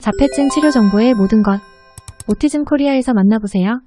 자폐증 치료 정보의 모든 것. 오티즘 코리아에서 만나보세요.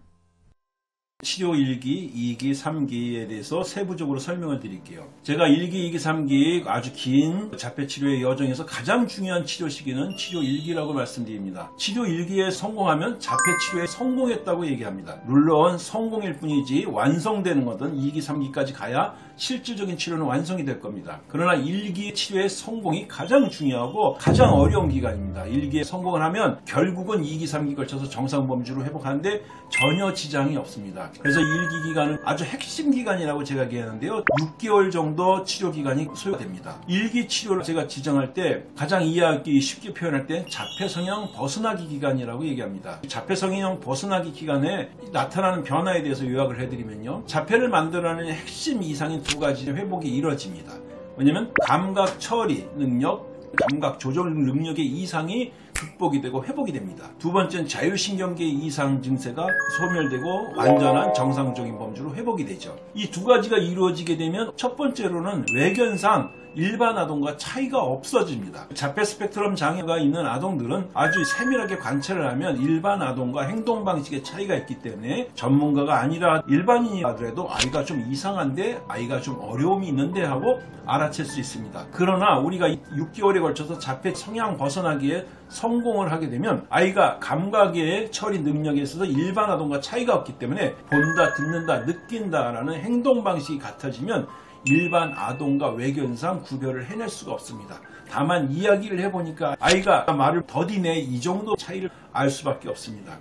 치료 1기, 2기, 3기에 대해서 세부적으로 설명을 드릴게요. 제가 1기, 2기, 3기 아주 긴 자폐 치료의 여정에서 가장 중요한 치료 시기는 치료 1기라고 말씀드립니다. 치료 1기에 성공하면 자폐 치료에 성공했다고 얘기합니다. 물론 성공일 뿐이지 완성되는 것은 2기, 3기까지 가야 실질적인 치료는 완성이 될 겁니다. 그러나 1기 치료의 성공이 가장 중요하고 가장 어려운 기간입니다. 1기에 성공을 하면 결국은 2기, 3기 걸쳐서 정상 범주로 회복하는데 전혀 지장이 없습니다. 그래서 1기 기간은 아주 핵심 기간이라고 제가 얘기하는데요. 6개월 정도 치료 기간이 소요됩니다. 1기 치료를 제가 지정할 때 가장 이해하기 쉽게 표현할 때 자폐 성향 벗어나기 기간이라고 얘기합니다. 자폐 성향 벗어나기 기간에 나타나는 변화에 대해서 요약을 해드리면요. 자폐를 만들어내는 핵심 이상인 두 가지 회복이 이루어집니다. 왜냐면 감각 처리 능력, 감각 조절 능력의 이상이 극복이 되고 회복이 됩니다. 두 번째는 자율신경계 이상 증세가 소멸되고 완전한 정상적인 범주로 회복이 되죠. 이 두 가지가 이루어지게 되면 첫 번째로는 외견상 일반 아동과 차이가 없어집니다. 자폐 스펙트럼 장애가 있는 아동들은 아주 세밀하게 관찰을 하면 일반 아동과 행동 방식의 차이가 있기 때문에 전문가가 아니라 일반인이라도 아이가 좀 이상한데 아이가 좀 어려움이 있는데 하고 알아챌 수 있습니다. 그러나 우리가 6개월에 걸쳐서 자폐 성향 벗어나기에 성공을 하게 되면 아이가 감각의 처리 능력에 있어서 일반 아동과 차이가 없기 때문에 본다, 듣는다, 느낀다라는 행동 방식이 같아지면 일반 아동과 외견상 구별을 해낼 수가 없습니다. 다만 이야기를 해보니까 아이가 말을 더디네 이 정도 차이를 알 수밖에 없습니다.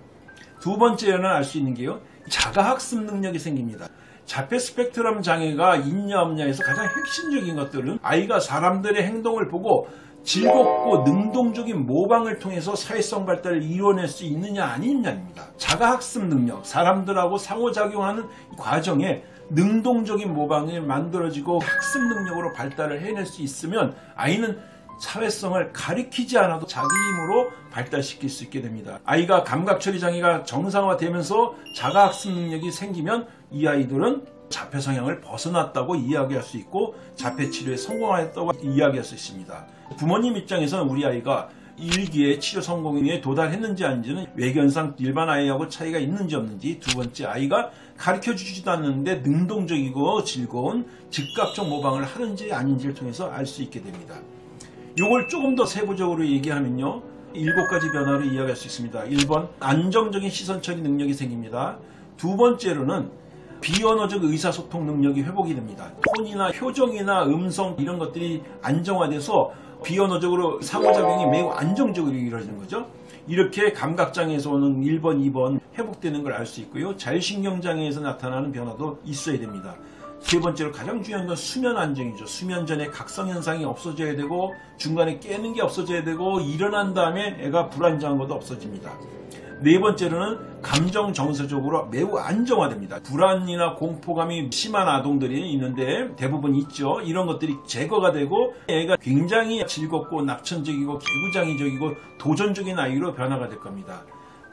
두 번째는 알 수 있는 게요. 자가학습 능력이 생깁니다. 자폐 스펙트럼 장애가 있냐 없냐에서 가장 핵심적인 것들은 아이가 사람들의 행동을 보고 즐겁고 능동적인 모방을 통해서 사회성 발달을 이뤄낼 수 있느냐 아니냐입니다. 자가학습 능력, 사람들하고 상호작용하는 과정에 능동적인 모방이 만들어지고 학습 능력으로 발달을 해낼 수 있으면 아이는 사회성을 가리키지 않아도 자기 힘으로 발달시킬 수 있게 됩니다. 아이가 감각처리 장애가 정상화되면서 자가학습 능력이 생기면 이 아이들은 자폐 성향을 벗어났다고 이야기할 수 있고 자폐 치료에 성공하였다고 이야기할 수 있습니다. 부모님 입장에서는 우리 아이가 1기의 치료 성공에 도달했는지 아닌지는 외견상 일반 아이하고 차이가 있는지 없는지 두 번째 아이가 가르쳐 주지도 않는데 능동적이고 즐거운 즉각적 모방을 하는지 아닌지를 통해서 알 수 있게 됩니다. 이걸 조금 더 세부적으로 얘기하면요. 일곱 가지 변화로 이야기할 수 있습니다. 1번 안정적인 시선 처리 능력이 생깁니다. 두 번째로는 비언어적 의사소통 능력이 회복이 됩니다. 톤이나 표정이나 음성 이런 것들이 안정화돼서 비언어적으로 상호작용이 매우 안정적으로 이루어지는 거죠. 이렇게 감각장애에서 오는 1번, 2번 회복되는 걸 알 수 있고요. 자율신경장애에서 나타나는 변화도 있어야 됩니다. 세 번째로 가장 중요한 건 수면 안정이죠. 수면 전에 각성 현상이 없어져야 되고 중간에 깨는 게 없어져야 되고 일어난 다음에 애가 불안정한 것도 없어집니다. 네 번째로는 감정 정서적으로 매우 안정화됩니다. 불안이나 공포감이 심한 아동들이 있는데 대부분 있죠. 이런 것들이 제거가 되고 애가 굉장히 즐겁고 낙천적이고 개구장이적이고 도전적인 아이로 변화가 될 겁니다.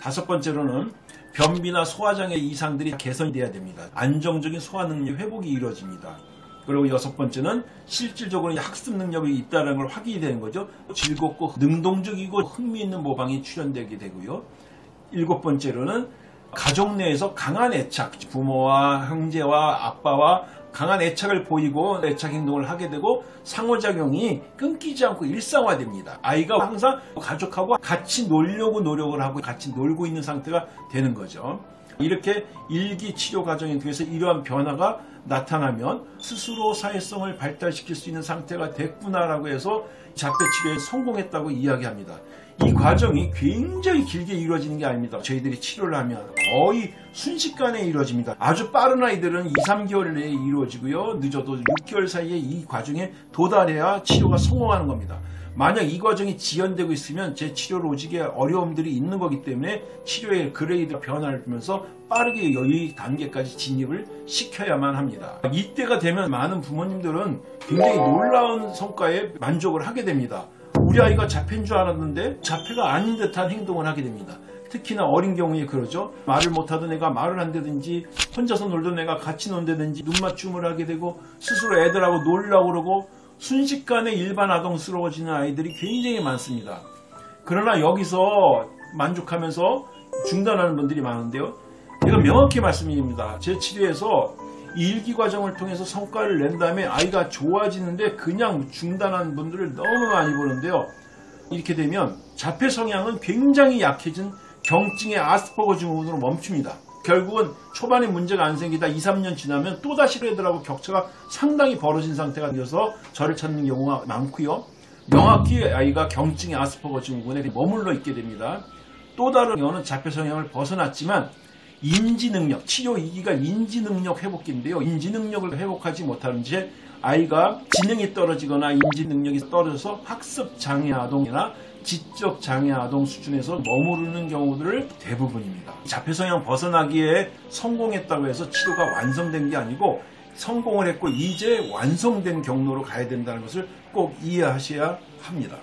다섯 번째로는 변비나 소화장애 이상들이 개선돼야 됩니다. 안정적인 소화 능력 회복이 이루어집니다. 그리고 여섯 번째는 실질적으로 학습 능력이 있다는 걸 확인이 되는 거죠. 즐겁고 능동적이고 흥미있는 모방이 출현되게 되고요. 일곱 번째로는 가족 내에서 강한 애착, 부모와 형제와 아빠와 강한 애착을 보이고 애착 행동을 하게 되고 상호작용이 끊기지 않고 일상화됩니다. 아이가 항상 가족하고 같이 놀려고 노력을 하고 같이 놀고 있는 상태가 되는 거죠. 이렇게 일기 치료 과정에 통해서 이러한 변화가 나타나면 스스로 사회성을 발달시킬 수 있는 상태가 됐구나라고 해서 자폐 치료에 성공했다고 이야기합니다. 이 과정이 굉장히 길게 이루어지는 게 아닙니다. 저희들이 치료를 하면 거의 순식간에 이루어집니다. 아주 빠른 아이들은 2, 3개월 내에 이루어지고요. 늦어도 6개월 사이에 이 과정에 도달해야 치료가 성공하는 겁니다. 만약 이 과정이 지연되고 있으면 제 치료를 오지게 어려움들이 있는 거기 때문에 치료의 그레이드 변화를 주면서 빠르게 여기 단계까지 진입을 시켜야만 합니다. 이때가 되면 많은 부모님들은 굉장히 놀라운 성과에 만족을 하게 됩니다. 우리 아이가 자폐인 줄 알았는데 자폐가 아닌 듯한 행동을 하게 됩니다. 특히나 어린 경우에 그러죠. 말을 못하던 애가 말을 한다든지 혼자서 놀던 애가 같이 논다든지 눈맞춤을 하게 되고 스스로 애들하고 놀라고 그러고 순식간에 일반 아동스러워지는 아이들이 굉장히 많습니다. 그러나 여기서 만족하면서 중단하는 분들이 많은데요. 이거 명확히 말씀드립니다. 제 치료에서 이 일기 과정을 통해서 성과를 낸 다음에 아이가 좋아지는데 그냥 중단한 분들을 너무 많이 보는데요. 이렇게 되면 자폐 성향은 굉장히 약해진 경증의 아스퍼거 증후군으로 멈춥니다. 결국은 초반에 문제가 안 생기다 2, 3년 지나면 또다시 애들하고 격차가 상당히 벌어진 상태가 되어서 저를 찾는 경우가 많고요. 명확히 아이가 경증의 아스퍼거 증후군에 머물러 있게 됩니다. 또 다른 경우는 자폐 성향을 벗어났지만 인지 능력, 치료 2기가 인지 능력 회복기인데요. 인지 능력을 회복하지 못하는 채 아이가 지능이 떨어지거나 인지 능력이 떨어져서 학습 장애 아동이나 지적 장애 아동 수준에서 머무르는 경우들을 대부분입니다. 자폐 성향 벗어나기에 성공했다고 해서 치료가 완성된 게 아니고 성공을 했고 이제 완성된 경로로 가야 된다는 것을 꼭 이해하셔야 합니다.